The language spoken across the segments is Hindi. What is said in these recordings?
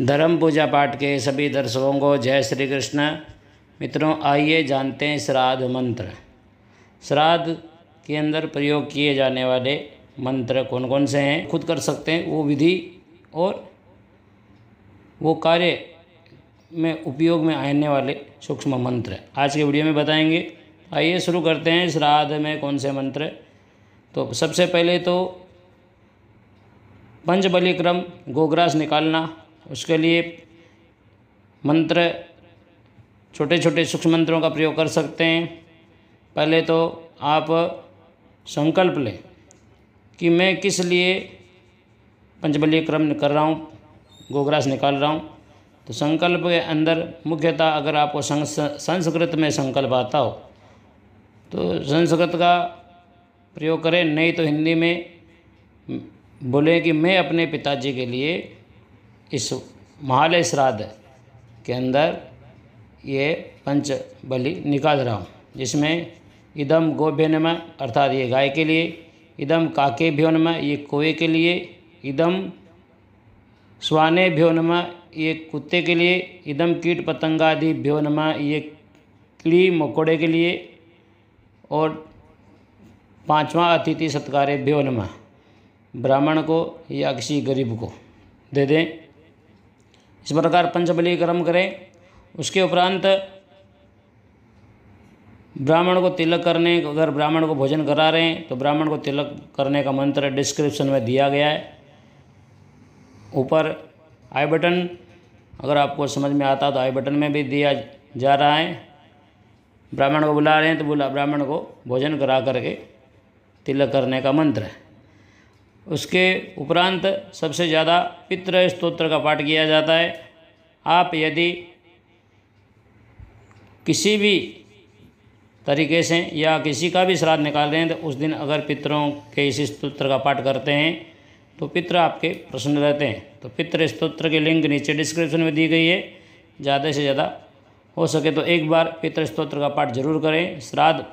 धर्म पूजा पाठ के सभी दर्शकों को जय श्री कृष्ण मित्रों, आइए जानते हैं श्राद्ध मंत्र। श्राद्ध के अंदर प्रयोग किए जाने वाले मंत्र कौन कौन से हैं, खुद कर सकते हैं, वो विधि और वो कार्य में उपयोग में आने वाले सूक्ष्म मंत्र। आज के वीडियो में बताएँगे। आइए शुरू करते हैं श्राद्ध में कौन से मंत्र। तो सबसे पहले तो पंचबली क्रम गोग्रास निकालना उसके लिए मंत्र छोटे छोटे सूक्ष्म मंत्रों का प्रयोग कर सकते हैं। पहले तो आप संकल्प लें कि मैं किस लिए पंचबलीय क्रम कर रहा हूँ, गोग्रास निकाल रहा हूँ। तो संकल्प के अंदर मुख्यतः अगर आपको संस्कृत में संकल्प आता हो तो संस्कृत का प्रयोग करें। नहीं तो हिंदी में बोले कि मैं अपने पिताजी के लिए इस महालय श्राद्ध के अंदर ये पंच बलि निकाल रहा हूँ, जिसमें इदम गोभ्यनम अर्थात ये गाय के लिए, इदम काके भ्योनम ये कोए के लिए, इदम स्वाने भ्योनम ये कुत्ते के लिए, इदम कीट पतंगादि भ्योनम ये कीड़ी मकोड़े के लिए, और पांचवा अतिथि सत्कारे भ्योनमा ब्राह्मण को या किसी गरीब को दे दें। इस प्रकार पंचबली कर्म करें। उसके उपरांत ब्राह्मण को तिलक करने, अगर ब्राह्मण को भोजन करा रहे हैं तो ब्राह्मण को तिलक करने का मंत्र डिस्क्रिप्शन में दिया गया है। ऊपर आई बटन अगर आपको समझ में आता तो आई बटन में भी दिया जा रहा है। ब्राह्मण को बुला रहे हैं तो बुला, ब्राह्मण को भोजन करा करके तिलक करने का मंत्र है। उसके उपरांत सबसे ज़्यादा पितृ स्तोत्र का पाठ किया जाता है। आप यदि किसी भी तरीके से या किसी का भी श्राद्ध निकाल रहे हैं तो उस दिन अगर पितरों के इस स्तोत्र का पाठ करते हैं तो पितृ आपके प्रसन्न रहते हैं। तो पितृ स्तोत्र की लिंक नीचे डिस्क्रिप्शन में दी गई है। ज़्यादा से ज़्यादा हो सके तो एक बार पितृ स्तोत्र का पाठ ज़रूर करें। श्राद्ध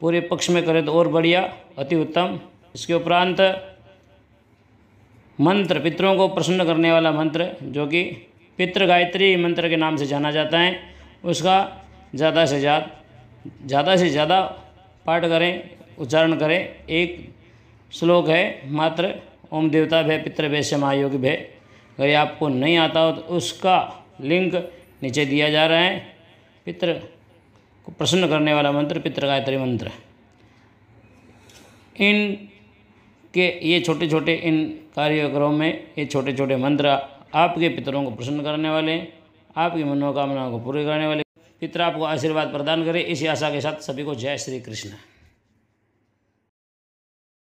पूरे पक्ष में करें तो और बढ़िया, अति उत्तम। इसके उपरांत मंत्र, पितरों को प्रसन्न करने वाला मंत्र, जो कि पितृ गायत्री मंत्र के नाम से जाना जाता है, उसका ज़्यादा से ज़्यादा ज़्यादा से ज़्यादा पाठ करें, उच्चारण करें। एक श्लोक है, मात्र, ओम देवता भय, पितृ भय समायोग भय। अगर आपको नहीं आता हो तो उसका लिंक नीचे दिया जा रहा है। पितृ को प्रसन्न करने वाला मंत्र, पितृ गायत्री मंत्र। इन के ये छोटे छोटे इन कार्यक्रमों में ये छोटे छोटे मंत्र आपके पितरों को प्रसन्न करने वाले आपकी मनोकामनाओं को पूरी करने वाले पितर आपको आशीर्वाद प्रदान करें। इसी आशा के साथ सभी को जय श्री कृष्ण।